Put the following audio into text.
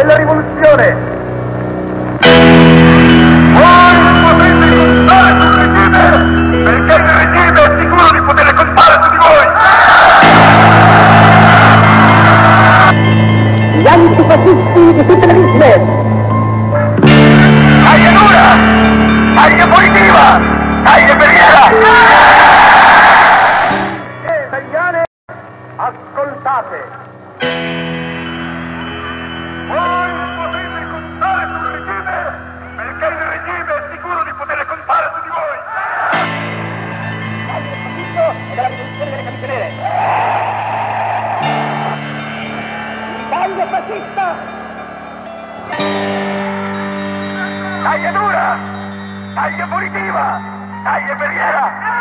della rivoluzione. Voi non potete contare sul regime, perché il regime è sicuro di poter contare su di voi. Gli antifascisti di tutte le vittime! Taglia dura, taglia punitiva, taglia. Italiane, ascoltate. Fascista! Taglia dura, taglia punitiva, taglia berriera.